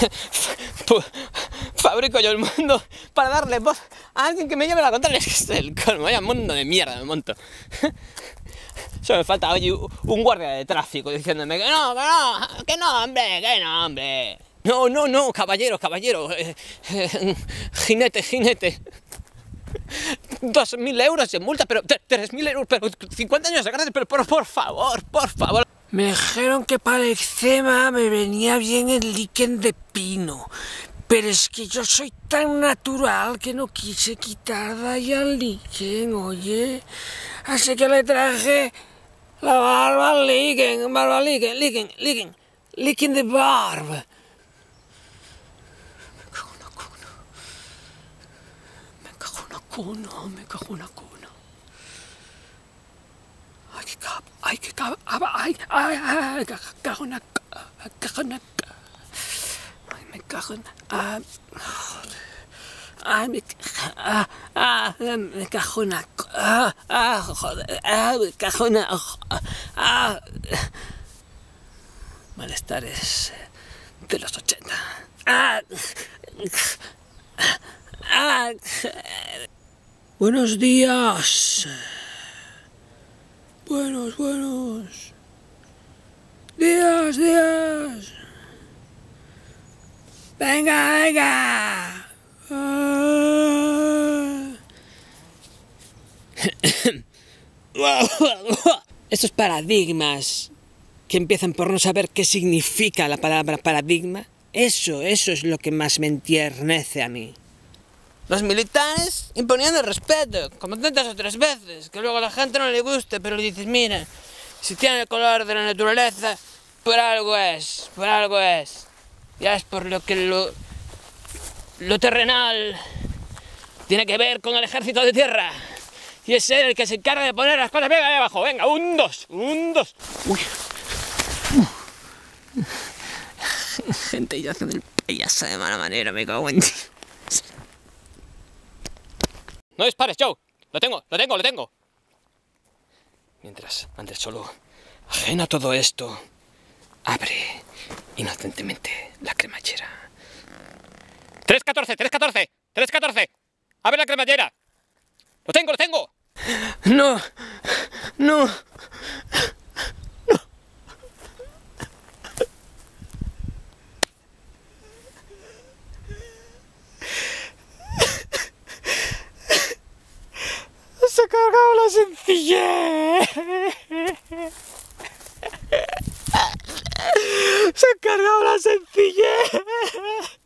fabrico yo el mundo para darle voz a alguien que me lleve la contraria. Es que es el colmo, vaya mundo de mierda me monto. Solo me falta oye, un guardia de tráfico diciéndome que no, que no, que no, hombre, que no, hombre. No, no, no, caballero, caballero. Eh, eh, jinete, jinete. Dos mil euros de multa, pero tres mil euros, pero 50 años de cárcel, pero por, por favor, por favor. Me dijeron que para el eczema me venía bien el líquen de pino, pero es que yo soy tan natural que no quise quitar de ahí al líquen, oye. Así que le traje la barba al líquen, barba líquen, líquen, líquen, líquen de barba. Me cago una cuna, me cago una cuna. Ay, que cab, ay, que cab, ay, ay, ay, cago una, cago una, ay, me cago en, ah. Ay, me, ah, ah, me cago una, ah, ah, joder, ah, me cago una, ah, malestares de los 80. Ah, ah, buenos días. Buenos, buenos. Días, días. Venga, venga. Estos paradigmas que empiezan por no saber qué significa la palabra paradigma, eso, eso es lo que más me entiernece a mí. Los militares imponiendo respeto, como tantas otras veces, que luego a la gente no le guste, pero le dices, mira, si tiene el color de la naturaleza, por algo es, por algo es. Ya es por lo que lo, terrenal tiene que ver con el ejército de tierra. Y es él el que se encarga de poner las cosas bien ahí abajo. Venga, un dos, un dos. Uy. Gente ya haciendo el payaso de mala manera, me cago en ti. No dispares, Joe. Lo tengo, lo tengo, lo tengo. Mientras, antes solo, ajena a todo esto, abre inocentemente la cremachera. 314, 314, 314. Abre la cremallera. Lo tengo, lo tengo. No, no. la sencillez. Se ha cargado la sencillez.